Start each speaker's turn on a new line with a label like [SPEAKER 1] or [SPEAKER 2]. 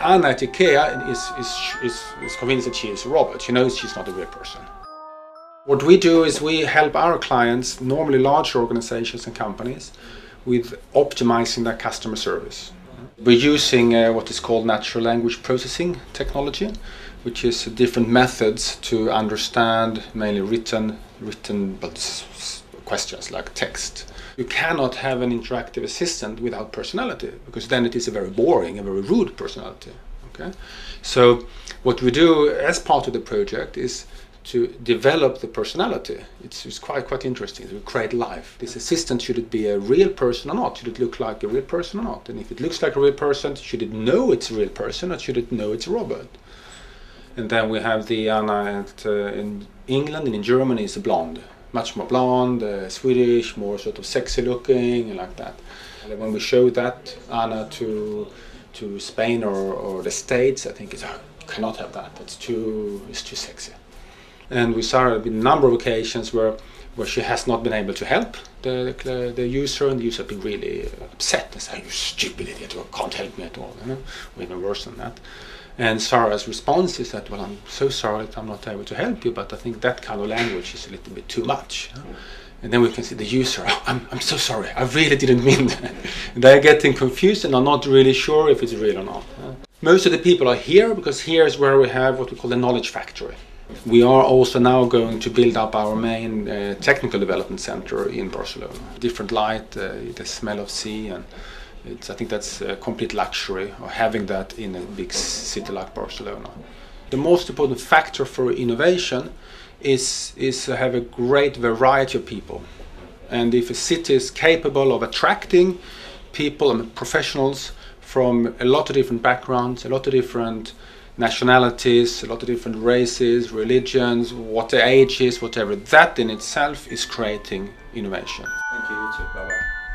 [SPEAKER 1] Anna at IKEA is, is, is, is convinced that she is a robot. She knows she's not a real person. What we do is we help our clients, normally larger organizations and companies, with optimizing their customer service. We're using uh, what is called natural language processing technology, which is different methods to understand mainly written, written but questions like text. You cannot have an interactive assistant without personality because then it is a very boring, a very rude personality. Okay, so what we do as part of the project is to develop the personality. It's, it's, quite quite interesting to create life. This assistant should it be a real person or not? Should it look like a real person or not? And if it looks like a real person, should it know it's a real person or should it know it's a robot? And then we have the Anna at, uh, in England and in Germany is a blonde much more blonde, uh, Swedish, more sort of sexy looking, like that. And when we show that Anna to to Spain or, or the States, I think it's oh, cannot have that. It's too it's too sexy. And we saw a number of occasions where where she has not been able to help the the, the user, and the user has been really upset and say, "You stupid idiot! You can't help me at all." You know, even worse than that. And Sarah's response is that, well, I'm so sorry that I'm not able to help you, but I think that kind of language is a little bit too much. And then we can see the user, oh, I'm, I'm so sorry, I really didn't mean that. they're getting confused and are not really sure if it's real or not. Most of the people are here because here is where we have what we call the knowledge factory. We are also now going to build up our main uh, technical development center in Barcelona. Different light, uh, the smell of sea, and it's, I think that's a complete luxury of having that in a big city like Barcelona. The most important factor for innovation is, is to have a great variety of people. And if a city is capable of attracting people and professionals from a lot of different backgrounds, a lot of different nationalities, a lot of different races, religions, what the age is, whatever, that in itself is creating innovation.
[SPEAKER 2] Thank you, you too. Bye bye.